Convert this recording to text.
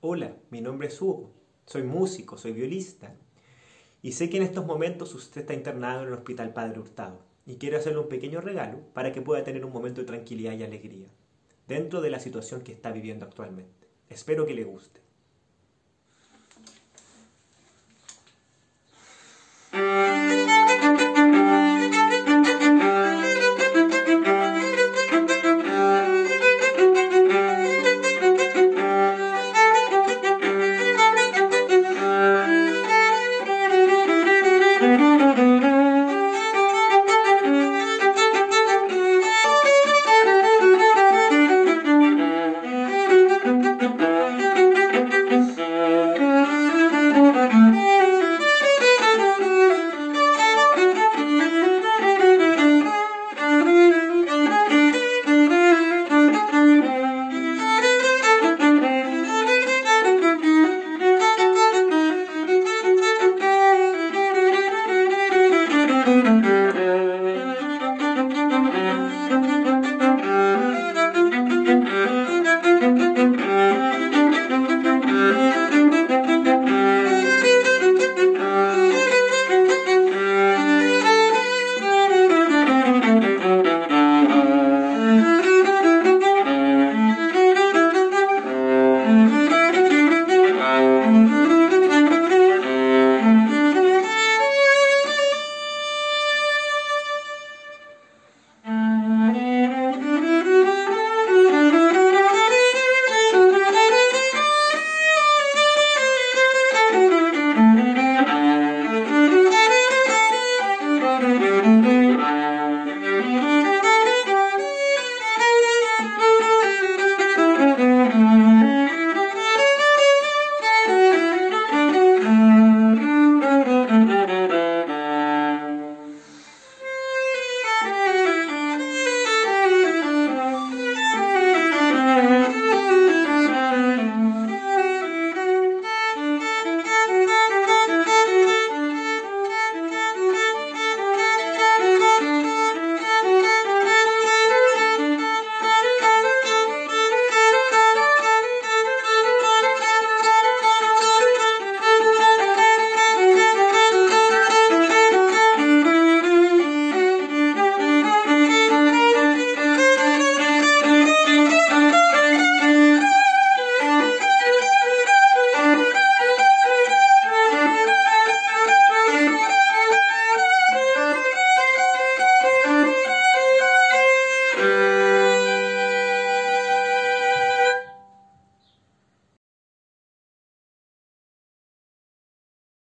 Hola, mi nombre es Hugo, soy músico, soy violista. Y sé que en estos momentos usted está internado en el Hospital Padre Hurtado y quiero hacerle un pequeño regalo para que pueda tener un momento de tranquilidad y alegría dentro de la situación que está viviendo actualmente. Espero que le guste.